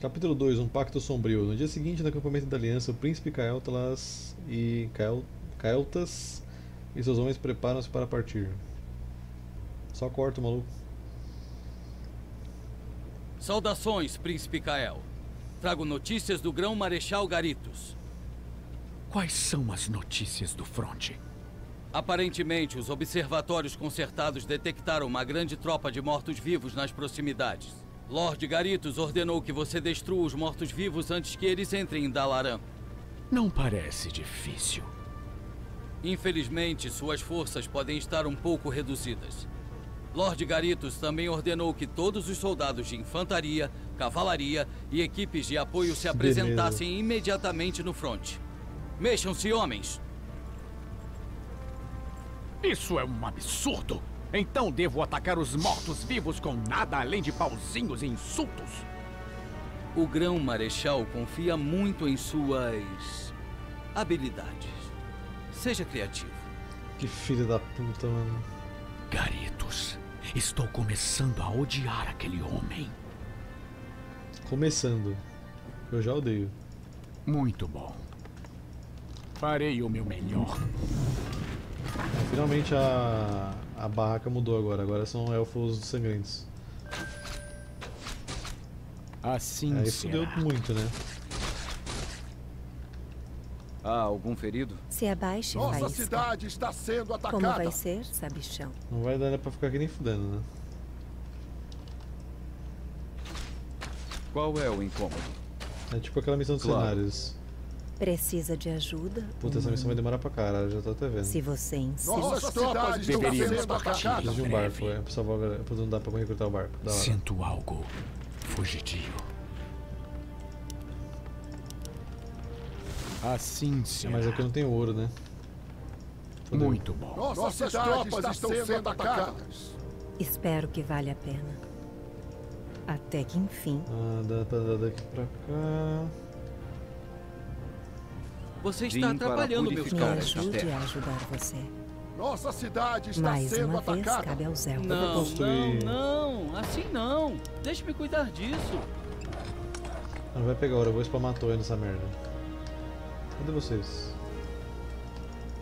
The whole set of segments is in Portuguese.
Capítulo 2 Um Pacto Sombrio. No dia seguinte, no acampamento da Aliança, o príncipe Caeltalas e Cael... Caeltas e seus homens preparam-se para partir. Só corta o maluco. Saudações, príncipe Kael. Trago notícias do grão Marechal Garitos. Quais são as notícias do fronte? Aparentemente, os observatórios consertados detectaram uma grande tropa de mortos-vivos nas proximidades. Lord Garitos ordenou que você destrua os mortos-vivos antes que eles entrem em Dalaran. Não parece difícil. Infelizmente, suas forças podem estar um pouco reduzidas. Lord Garitos também ordenou que todos os soldados de infantaria, cavalaria e equipes de apoio se apresentassem imediatamente no fronte. Mexam-se, homens! Isso é um absurdo! Então devo atacar os mortos-vivos com nada além de pauzinhos e insultos? O grão marechal confia muito em suas habilidades. Seja criativo. Que filho da puta, mano. Garitos, estou começando a odiar aquele homem. Começando. Eu já odeio. Muito bom. Farei o meu melhor. Finalmente a, a barraca mudou agora. Agora são elfos sangrentos. Assim Aí será. fudeu muito, né? Há algum ferido? Se abaixe, Nossa faísca. cidade está sendo atacada. Como vai ser, sabichão? Não vai dar pra ficar aqui nem fudendo, né? Qual é o incômodo? É tipo aquela missão dos Claro. cenários. Precisa de ajuda? Puta, essa missão vai demorar pra caralho, já tô até vendo. Se você insiste. Nossas tropas Deveríamos de um barco, é. Pra salvar a galera. Pra não dar pra recrutar o barco. Da hora. Sinto algo fugitivo. Assim será. mas aqui não tem ouro, né? Muito bom. Nossas tropas estão sendo atacadas. Espero que valha a pena. Até que enfim. Ah, dá pra dar daqui pra cá. Você está atrapalhando meus Me ajude a ajudar você. Nossa cidade está Mais sendo uma vez, atacada. cabe aos elfos. Não, não, não. Assim não. Deixe-me cuidar disso. Não vai pegar ouro, eu vou spamar a torre nessa merda. Cadê vocês?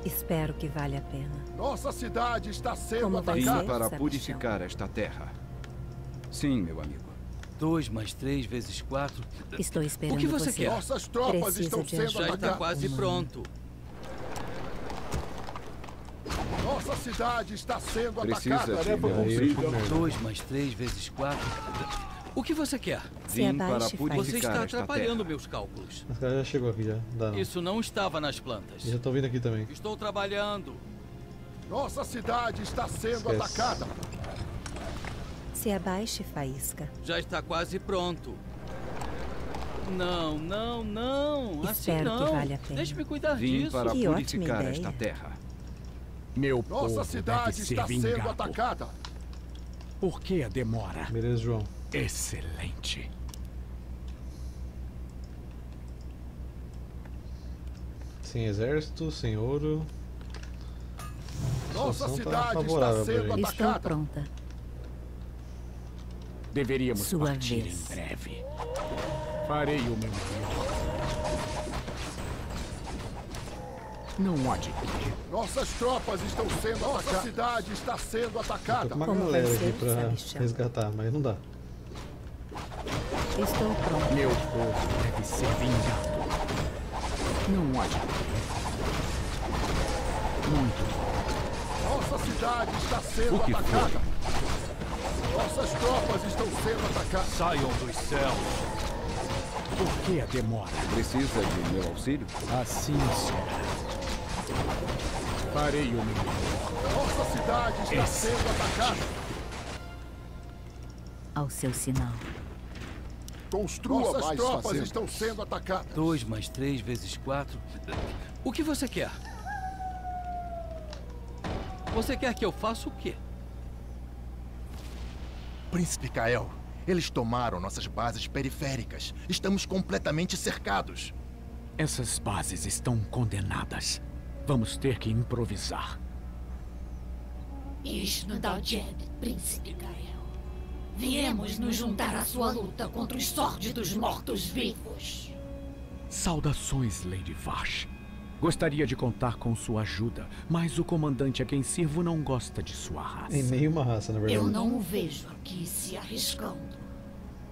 Espero que valha a pena. Nossa cidade está sendo Como vai Vim atacada. para purificar esta terra. Sim, meu amigo. Dois mais três vezes quatro. Estou esperando O que você quer? Nossas tropas Precisa estão sendo ajuda. Já está atacadas. quase pronto. Nossa cidade está sendo Precisa atacada. merda. Dois mais três vezes quatro. O que você quer? Vim para purificar Você está atrapalhando terra. meus cálculos. Os caras já chegou aqui já. Dá não. Isso não estava nas plantas. Já estão vindo aqui também. Estou trabalhando. Nossa cidade está sendo Esquece. atacada. Se abaixe, faísca. Já está quase pronto. Não, não, não. Assim Espero que não. valha a pena. Deixe-me cuidar Vim disso. para Que ótima purificar ideia. esta terra. Meu povo Nossa deve cidade ser está sendo vingado. atacada. Por que a demora? Beleza, João. Excelente. Sem exército, sem ouro. Nossa tá cidade favorável está sendo gente. Estou atacada. pronta. Deveríamos Sua partir vez. em breve. Farei o meu melhor. Não há de quê. Nossas tropas estão sendo atacadas. Nossa cidade está sendo Tô atacada. com uma Como galera aqui pra sabichão? resgatar, mas não dá. Estou pronta. Meu povo deve ser vingado. Não há de quê. Muito bom. Nossa cidade está sendo O que foi? atacada. Nossas tropas estão sendo atacadas. Saiam dos céus. Por que a demora? Precisa de meu auxílio? Assim será. Farei o meu. Nossa cidade está Esse. sendo atacada. Ao seu sinal. Construa Nossas mais tropas fazendas. estão sendo atacadas. Dois mais três vezes quatro. O que você quer? Você quer que eu faça o quê? Príncipe Kael, eles tomaram nossas bases periféricas. Estamos completamente cercados. Essas bases estão condenadas. Vamos ter que improvisar. Ishnadaljen, Príncipe Gael. Viemos nos juntar à sua luta contra os sórdidos mortos-vivos. Saudações, Lady Vash. Gostaria de contar com sua ajuda, mas o comandante a quem sirvo não gosta de sua raça. Em nenhuma raça, na verdade. Eu não o vejo aqui se arriscando.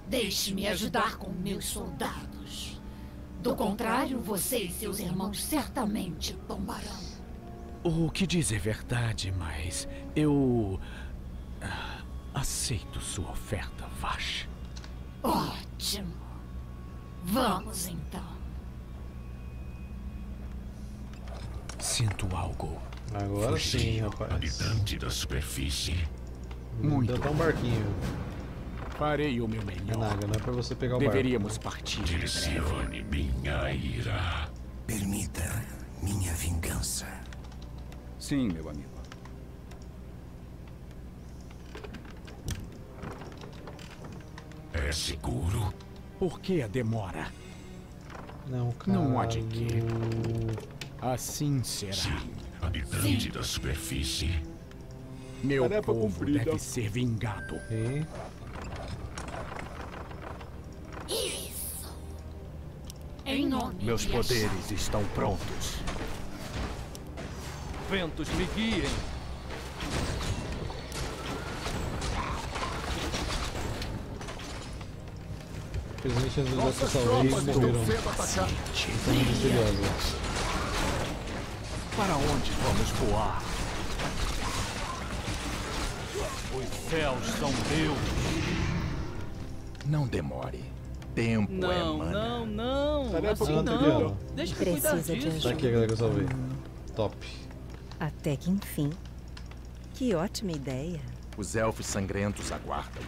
Deixe-me ajudar com meus soldados. Do contrário, você e seus irmãos certamente tombarão. O que diz é verdade, mas eu. ah, aceito sua oferta, Vash. Ótimo. Vamos então. Sinto algo. Agora sim, Fugir, rapaz. habitante da superfície. Muito. Deu até um barquinho. Farei o meu melhor. Naga, não é pra você pegar o Deveríamos partir. em breve. Direcione minha ira. Permita minha vingança. Sim, meu amigo. É seguro? Por que a demora? barco. Não, cara. Não há de quê. Assim será. Sim, habitante da superfície. Meu Tarefa povo cumprida. deve ser vingado. Ok. Isso. Em nome Meus de poderes estão prontos. Ventos me guiem. Infelizmente as Nossas eu salvei tropas estão morreram. Para onde vamos voar? Os céus são meus. Não demore. Tempo é Não, mana. não, não. Tarefa Assim não. Deixa eu cuidar Precisa de disso. Tá ajuda. aqui, galera, que eu salvei. Top. Até que enfim. Que ótima ideia. Os elfos sangrentos aguardam.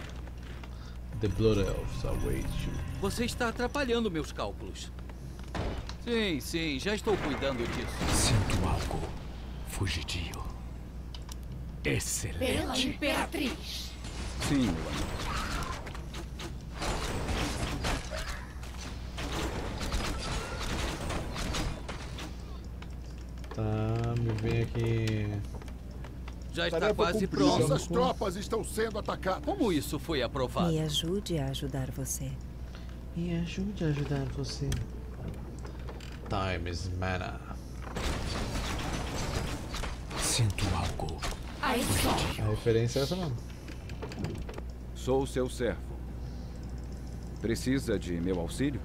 The Blood Elves await you. Você está atrapalhando meus cálculos. Sim, sim, já estou cuidando disso. Sinto algo fugidio. Pela Excelente. Imperatriz. Sim, meu amigo. Tá, me vem aqui. Já está Tarefa quase cumprida. pronto. Nossas tropas estão sendo atacadas. Como isso foi aprovado? Me ajude a ajudar você. Me ajude a ajudar você. Time is mana. Sinto algo. A referência é essa mesmo. Sou seu servo. Precisa de meu auxílio?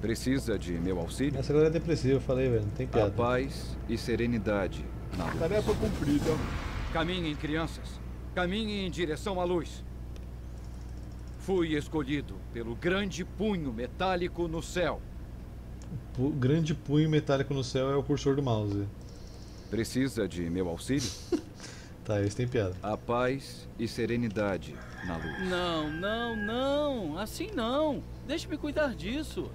Precisa de meu auxílio? Essa galera é depressiva, eu falei, velho. Não tem A piada. paz e serenidade na luz. Tarefa cumprida. Caminhem, crianças. Caminhem em direção à luz. Fui escolhido pelo grande punho metálico no céu. O grande punho metálico no céu é o cursor do mouse. Precisa de meu auxílio? Tá, esse tem piada. A paz e serenidade na luz. Não, não, não. Assim não. Deixe-me cuidar disso.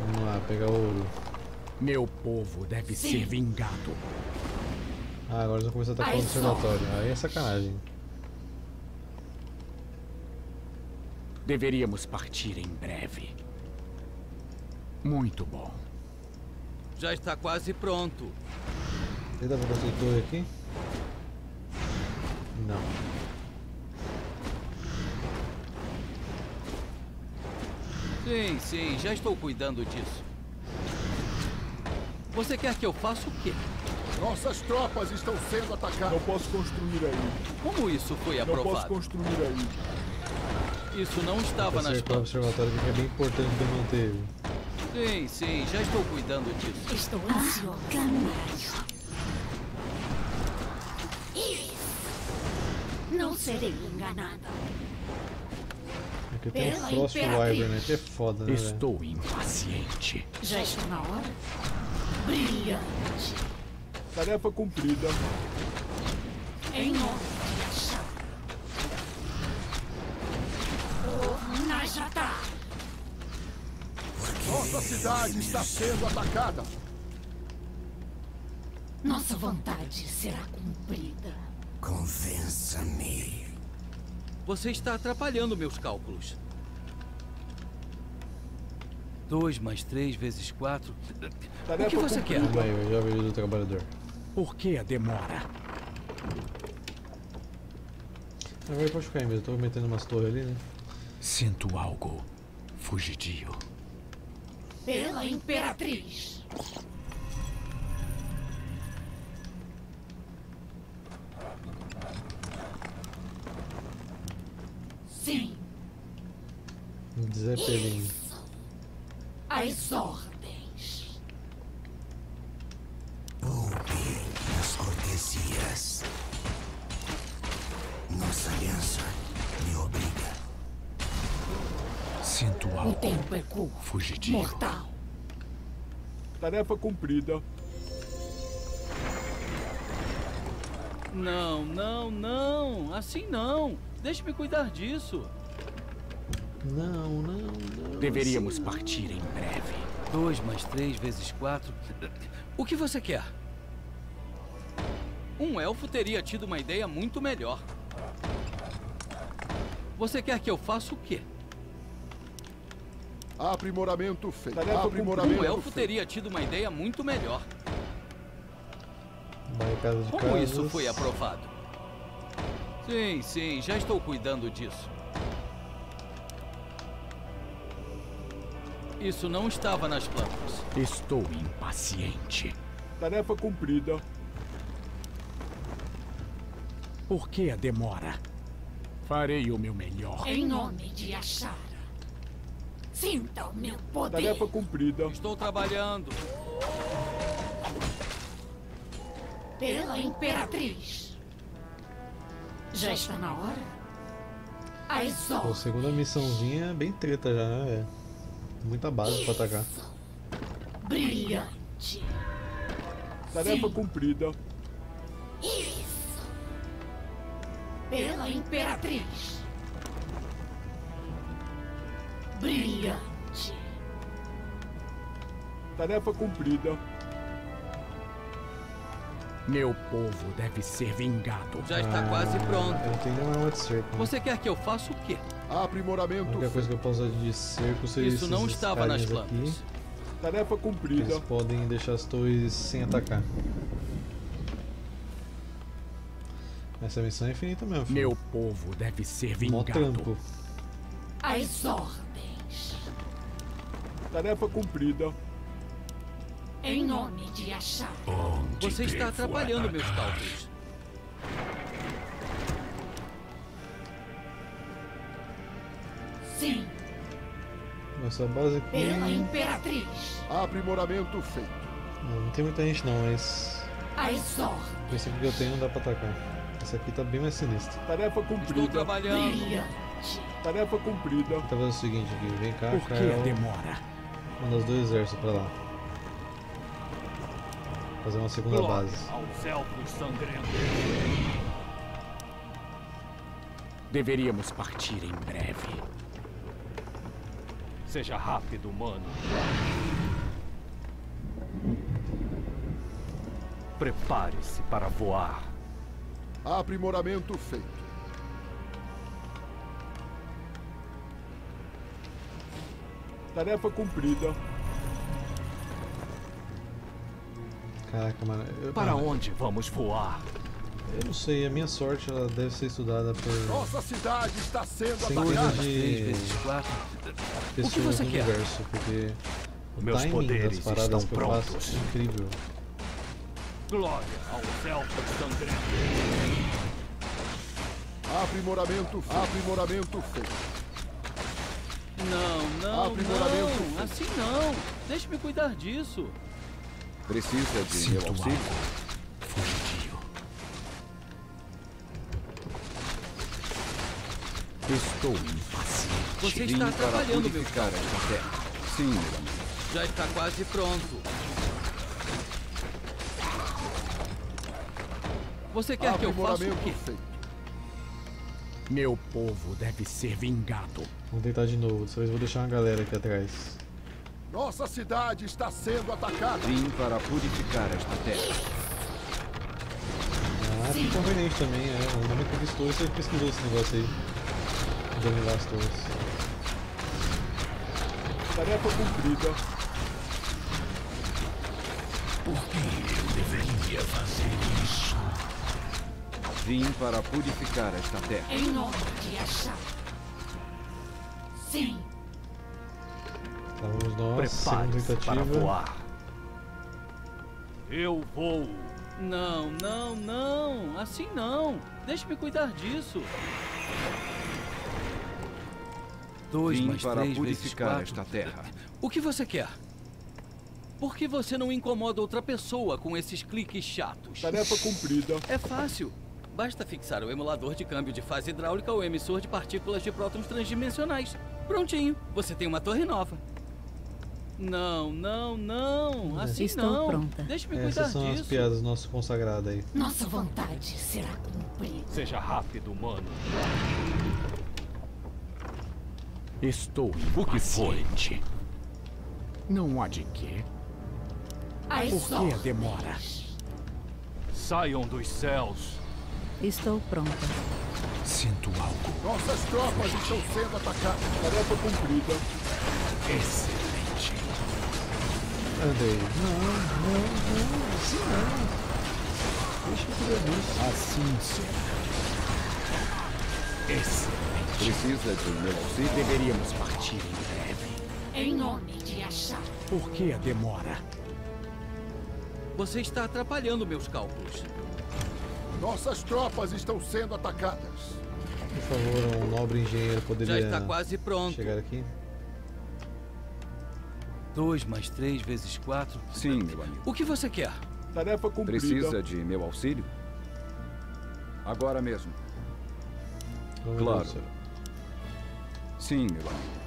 Vamos lá, pegar ouro. Meu povo deve ser vingado. Ah, agora eles vão começar a atacar o observatório. Aí é sacanagem. Deveríamos partir em breve. Muito bom. Já está quase pronto. Ele dá pra construir torre aqui? Não. Sim, sim, já estou cuidando disso. Você quer que eu faça o quê? Nossas tropas estão sendo atacadas. Não posso construir aí. Como isso foi Não posso aprovado? construir aí. Isso não estava nas Acertar o planos. observatório aqui que é bem importante de manter ele. Sim, sim, já estou cuidando disso. Estou ansioso. Canalha. Não serei enganada. Tem Pela o Frost Imperatriz. Wyvern, né? Que é foda, né? Estou impaciente. Já está na hora? Brilhante. Tarefa cumprida. Em nome Nossa cidade está sendo atacada. Nossa vontade será cumprida. Convença-me. Você está atrapalhando meus cálculos. 2 mais 3 vezes 4. O que você quer? Aí, eu já vejo do trabalhador. Por que a demora? Agora pode ficar aí mesmo, tô metendo umas torres ali, né? Sinto algo fugidio. Pela Imperatriz. Sim, Zeppelin. as ordens. Poupe as cortesias. Nossa aliança me obriga. Sinto O algo tempo é curto. fugidio. Mortal. Tarefa cumprida. Não, não, não. Assim não. Deixe-me cuidar disso. Não, não, não. Deveríamos assim não. partir em breve. Dois mais três vezes quatro. O que você quer? Um elfo teria tido uma ideia muito melhor. Você quer que eu faça o quê? Aprimoramento feito. Tarefa Aprimoramento Um elfo feito. teria tido uma ideia muito melhor. Como casas. isso foi aprovado? Sim, sim, já estou cuidando disso. Isso não estava nas plantas. Estou impaciente. Tarefa cumprida. Por que a demora? Farei o meu melhor. Em nome de Ashara. Sinta o meu poder. Tarefa cumprida. Estou trabalhando. Pela Imperatriz. Já está na hora? As Pô, segunda missãozinha é bem treta já, né? Muita base pra atacar. Brilhante. Tarefa Sim. cumprida. Isso. Pela Imperatriz. Brilhante. Tarefa cumprida. Meu povo deve ser vingado. Já está quase pronto. Eu não tenho nenhuma de cerco. né? Você quer que eu faça o quê? A Aprimoramento única coisa que eu posso usar de cerco seria Isso não estava nas plantas. Aqui. Tarefa cumprida. Eles podem deixar as torres sem atacar. Essa missão é infinita mesmo, filho. Meu povo deve ser Mó vingado. trampo. As ordens. Tarefa cumprida. Em nome de. Onde Você está atrapalhando meus cálculos. Sim. Essa base aqui. Pela Imperatriz. Aprimoramento feito. Não, não tem muita gente não, mas. As ordens. Esse aqui que eu tenho não dá pra atacar. Esse aqui tá bem mais sinistro. Tarefa Estou cumprida. trabalhando. Brilhante. Tarefa cumprida. Então fazer o seguinte aqui, vem cá, Por que a Kael, demora? Manda os dois exércitos pra lá. Fazer uma segunda base. aos elfos sangrentos. Deveríamos partir em breve. Seja rápido, mano. Prepare-se para voar. Aprimoramento feito. Tarefa cumprida. Caraca, mano. Eu, Para ah, onde vamos voar? Eu não sei, a minha sorte ela deve ser estudada por Nossa cidade está sendo atacada. De vezes quatro. pessoas você do quer? universo, porque o Meus timing poderes das paradas estão que eu faço prontos. é incrível. Glória aos elfos sangrentos. Aprimoramento. Aprimoramento feito. Não, não, Aprimoramento. não. Assim não. Deixe-me cuidar disso. Precisa de Sinto meu auxílio? fugidio. Estou impaciente. Você Vim está atrapalhando meu terra. Sim, meu amigo. Já está quase pronto. Você quer que eu faça o quê? Meu povo deve ser vingado. Vamos tentar de novo, dessa vez vou deixar uma galera aqui atrás. Nossa cidade está sendo atacada. Vim para purificar esta terra. Ah, que conveniente também, é. O nome conquistou e você pesquisou esse negócio aí. Dominar as torres. Tarefa cumprida. Por que eu deveria fazer isso? Vim para purificar esta terra. Em nome de Achar. Sim. Vamos nós, segunda Prepare-se para voar. Eu vou. Não, não, não. Assim não. Deixe-me cuidar disso. Dois Vim mais para três purificar esta terra. O que você quer? Por que você não incomoda outra pessoa com esses cliques chatos? Tarefa cumprida. É fácil. Basta fixar o emulador de câmbio de fase hidráulica ao emissor de partículas de prótons transdimensionais. Prontinho, você tem uma torre nova. Não, não, não. Assim Estou não. pronta. Deixe-me cuidar Essas são as disso. piadas do nosso consagrado aí. Nossa vontade será cumprida. Seja rápido, mano. Estou impaciente. Não há de quê. As Por que a demora? Saiam dos céus. Estou pronta. Sinto algo Nossas tropas estão sendo atacadas. Tarefa cumprida. excelente. Andei. Não, não, não, assim não. Deixa eu cuidar disso. Assim será. Excelente. Precisa de meu auxílio? Deveríamos partir em breve. Em nome de Achar. Por que a demora? Você está atrapalhando meus cálculos. Nossas tropas estão sendo atacadas. Por favor, um nobre engenheiro poderia Já está quase pronto. chegar aqui? 2 mais 3 vezes 4. Sim, meu amigo. O que você quer? Tarefa cumprida. Precisa de meu auxílio? Agora mesmo. Oh, Claro. Sim, meu amigo.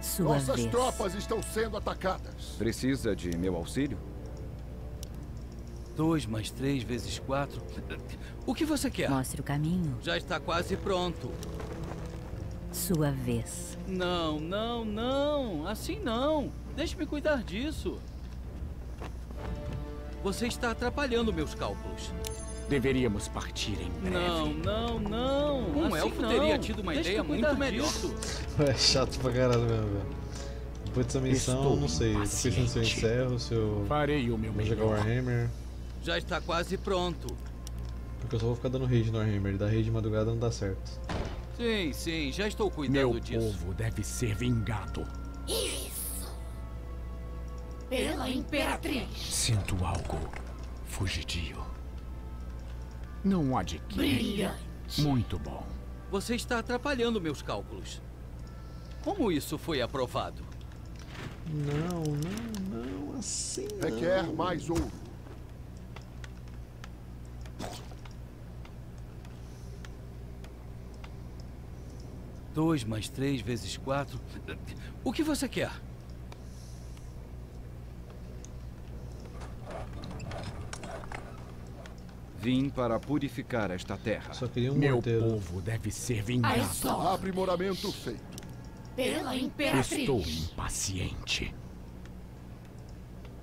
Sua Nossas vez. tropas estão sendo atacadas. Precisa de meu auxílio? 2 mais 3 vezes 4. O que você quer? Mostre o caminho. Já está quase pronto. Sua vez. Não, não, não. Assim não. Deixe-me cuidar disso. Você está atrapalhando meus cálculos. Deveríamos partir em breve. Não, não, não. Um Assim elfo não. teria tido uma Deixa ideia muito melhor. É chato pra caralho mesmo, velho. Depois dessa missão, Estou não sei. Pensando se eu encerro, se eu Farei o meu vou jogar melhor. Warhammer. Já está quase pronto. Porque eu só vou ficar dando rage no Warhammer. Dar rage de madrugada não dá certo. Sim, sim, já estou cuidando Meu disso. povo deve ser vingado. Isso. Pela Imperatriz. Sinto algo fugidio. Não há de que. Brilhante. Muito bom. Você está atrapalhando meus cálculos. Como isso foi aprovado? Não, não, não, assim não. Requer mais ouro. Dois mais três vezes quatro. O que você quer? Vim para purificar esta terra. Só queria um Meu morteiro. povo deve ser vingado. Aprimoramento feito. Pela Imperatriz. Estou impaciente.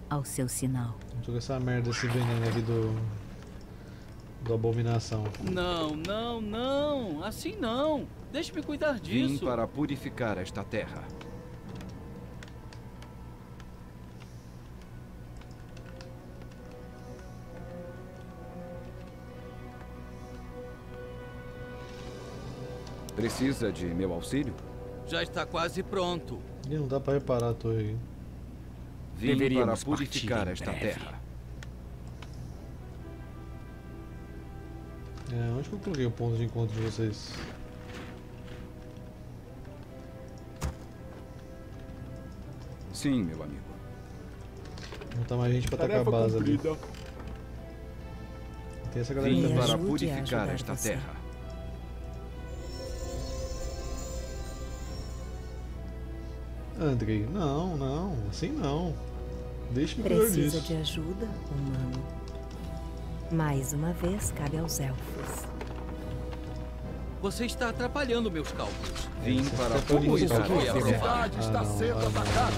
Ao seu sinal. Tô com essa merda, esse veneno aqui do. Do abominação. Não, não, não. Assim não. Deixe-me cuidar Vim disso. para purificar esta terra. Precisa de meu auxílio? Já está quase pronto. Ih, não dá pra reparar a torre aí. Vim Deveríamos para purificar esta breve. terra. É, onde que eu coloquei o ponto de encontro de vocês? Sim, meu amigo. Não tá mais gente pra atacar a base ali. cumprida. Tem essa galera Vim também. para purificar esta você. terra. Andrei, não, não, assim não. Deixa-me Precisa de ajuda, humano. Mais uma vez, cabe aos elfos. Você está atrapalhando meus cálculos. Vim Você para todo isso foi aprovado. terra. Cidade está sendo atacada.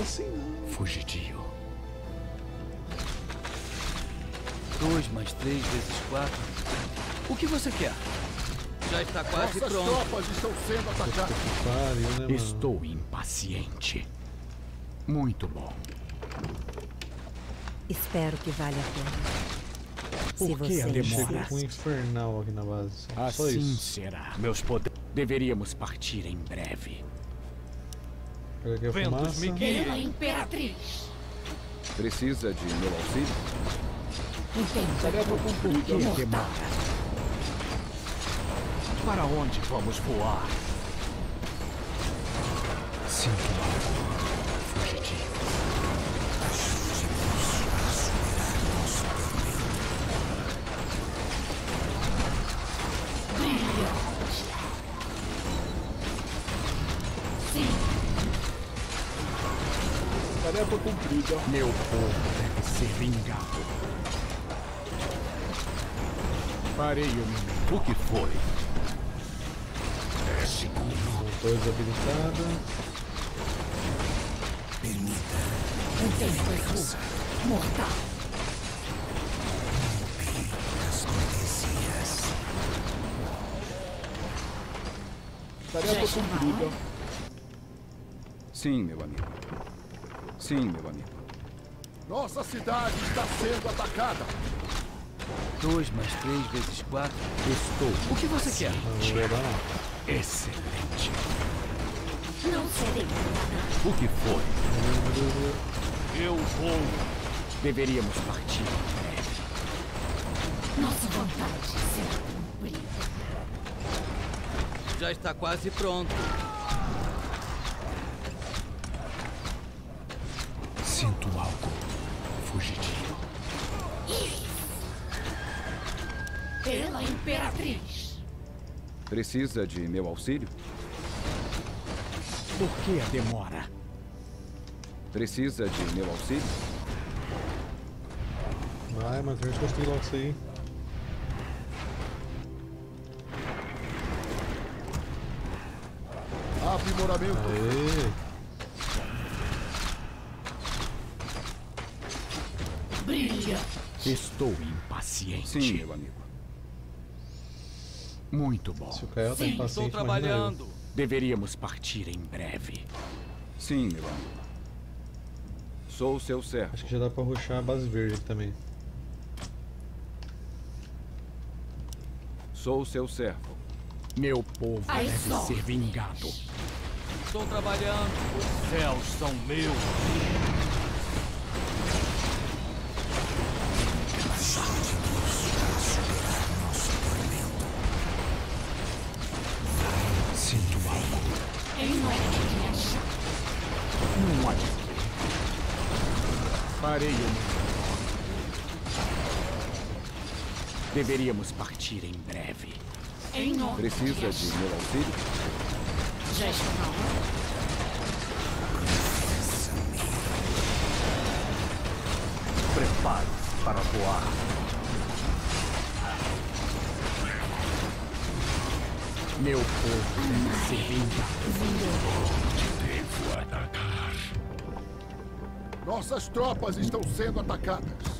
Assim não. Fugidio. Dois mais três vezes quatro. O que você quer? Já está quase Nossas pronto. tropas estão sendo atacadas. Pariu, né? Estou impaciente. Muito bom. Espero que valha a pena. Se Por que a você Chegou demora? com um infernal aqui na base. Só- Assim isso. será. Meus poderes. Deveríamos partir em breve. Pega aqui a Ventos fumaça. Pela Imperatriz. Precisa de meu auxílio? Entenda. Tarefa cumprida. Por que a demora? Para onde vamos voar? Meu povo deve ser vingado. Parei o minuto. O que foi? É seguro. Motor desabilitada. um tempo. Mortal. As cortesias. Tarefa cumprida. Sim, meu amigo. Sim, meu amigo. Nossa cidade está sendo atacada. 2 mais 3 vezes 4. Estou. O que você quer? Excelente. Não serei. O que foi? Eu vou. Deveríamos partir. Nossa vontade será cumprida. Já está quase pronto. Pela Imperatriz. Precisa de meu auxílio? Por que a demora? Precisa de meu auxílio? Vai, mas vamos construir logo isso aí. Aprimoramento. Aê! Brilha. Estou impaciente. Sim, meu amigo. Muito bom. Se o Kael tá impaciente, Estou trabalhando. Deveríamos partir em breve. Sim, meu amigo. Sou seu servo. Acho que já dá pra ruxar a base verde também. Sou seu servo. Meu povo Ai, deve só. ser vingado. Estou trabalhando. Os céus são meus. Deveríamos partir em breve. Em nome Precisa de meu auxílio? Já está na hora. Prepare-se para voar. Meu povo deve ser vingado. Devo atacar. Nossas tropas estão sendo atacadas.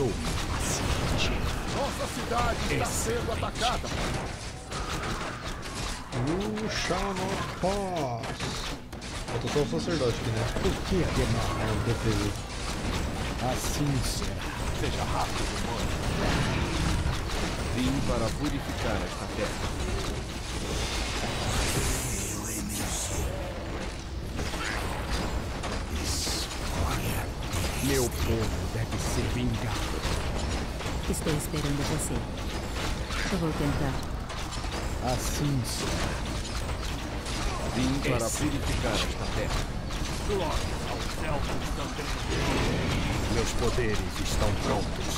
Estou impaciente. Nossa cidade está sendo atacada. You shall not pass. Eu tô só o sacerdote aqui, né? Por que a demora? É, defesa. Assim será. Seja rápido, mano. Vim para purificar esta terra. Meu povo ser vingado. Estou esperando você. Eu vou tentar. Assim será. Vim para Esse- purificar esta terra. Glória aos elfos também. Meus poderes estão prontos.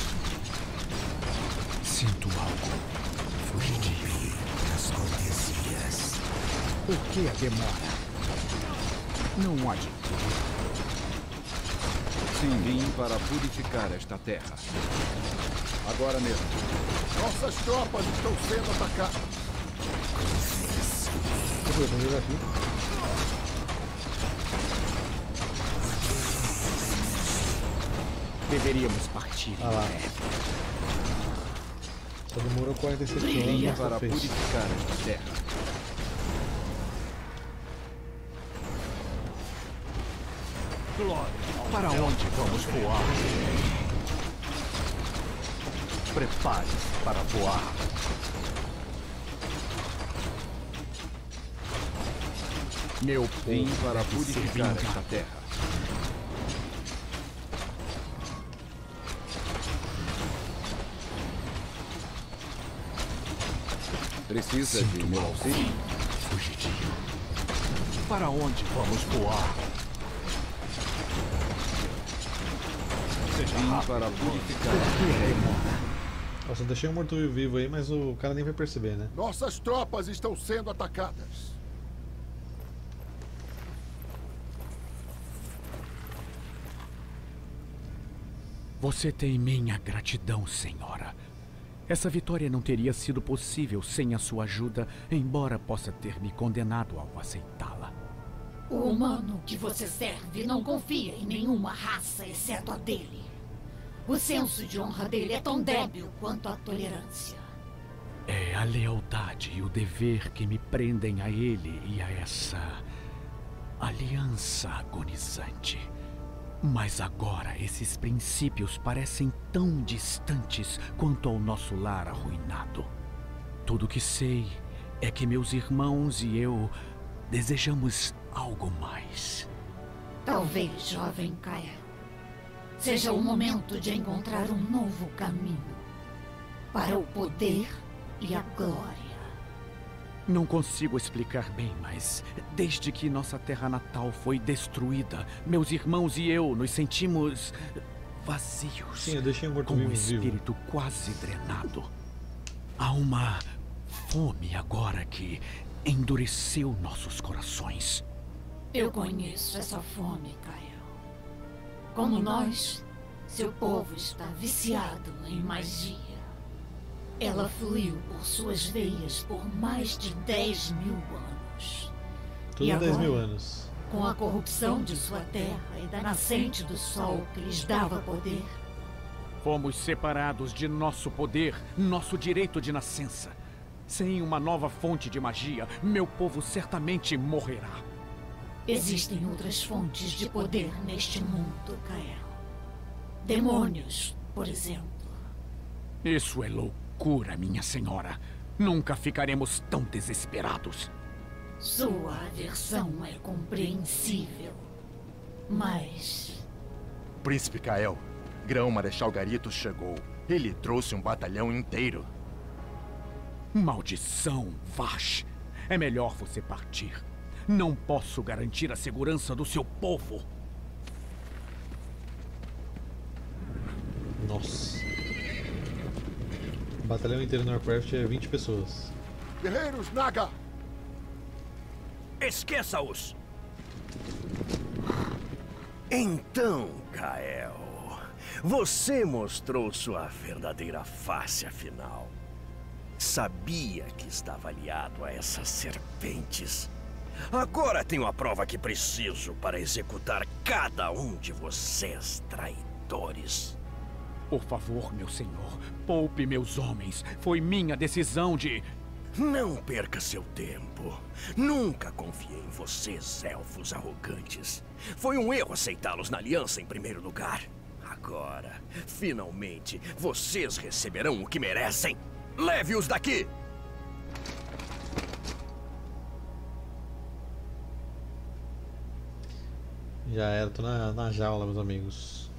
Sinto algo fugitivo. As cortesias. Por que a demora? Não há de quê. Sim, vim para purificar esta terra. Agora mesmo. Nossas tropas estão sendo atacadas. Eu vou jogar aqui. Deveríamos partir Ah lá. Só demorou 47 Vim anos, para fez. purificar esta terra. Glória Para onde vamos voar? Prepare-se para voar. Meu Vim povo para ser purificar esta terra. Precisa de Sinto meu mal. auxílio? Fugitivo. Para onde vamos voar? Vim para purificar. Nossa, eu deixei um morto-vivo vivo aí, mas o cara nem vai perceber, né? Nossas tropas estão sendo atacadas. Você tem minha gratidão, senhora. Essa vitória não teria sido possível sem a sua ajuda, embora possa ter me condenado ao aceitá-la. O humano que você serve não confia em nenhuma raça exceto a dele. O senso de honra dele é tão débil quanto a tolerância. É a lealdade e o dever que me prendem a ele e a essa aliança agonizante. Mas agora esses princípios parecem tão distantes quanto ao nosso lar arruinado. Tudo que sei é que meus irmãos e eu desejamos algo mais. Talvez, jovem Kael, seja o momento de encontrar um novo caminho para o poder e a glória. Não consigo explicar bem, mas desde que nossa terra natal foi destruída, meus irmãos e eu nos sentimos vazios. Sim, eu deixei um com o vivo. espírito quase drenado. Há uma fome agora que endureceu nossos corações. Eu conheço essa fome, Kael. Como nós, seu povo está viciado em magia. Ela fluiu por suas veias por mais de 10 mil anos. Tudo E 10 agora? mil anos. Com a corrupção de sua terra e da nascente do sol que lhes dava poder, Fomos separados de nosso poder, nosso direito de nascença. Sem uma nova fonte de magia, meu povo certamente morrerá. Existem outras fontes de poder neste mundo, Kael. Demônios, por exemplo. Isso é loucura, minha senhora. Nunca ficaremos tão desesperados. Sua aversão é compreensível. Mas Príncipe Kael, Grão Marechal Garitos chegou. Ele trouxe um batalhão inteiro. Maldição, Vash. É melhor você partir. Não posso garantir a segurança do seu povo. Nossa. O batalhão inteiro no Warcraft é 20 pessoas. Guerreiros Naga! Esqueça-os! Então, Kael, você mostrou sua verdadeira face afinal. Sabia que estava aliado a essas serpentes. Agora tenho a prova que preciso para executar cada um de vocês, traidores. Por favor, meu senhor, poupe meus homens. Foi minha decisão de. Não perca seu tempo. Nunca confiei em vocês, elfos arrogantes. Foi um erro aceitá-los na aliança em primeiro lugar. Agora, finalmente, vocês receberão o que merecem. Leve-os daqui! Já era, tô na, na jaula, meus amigos.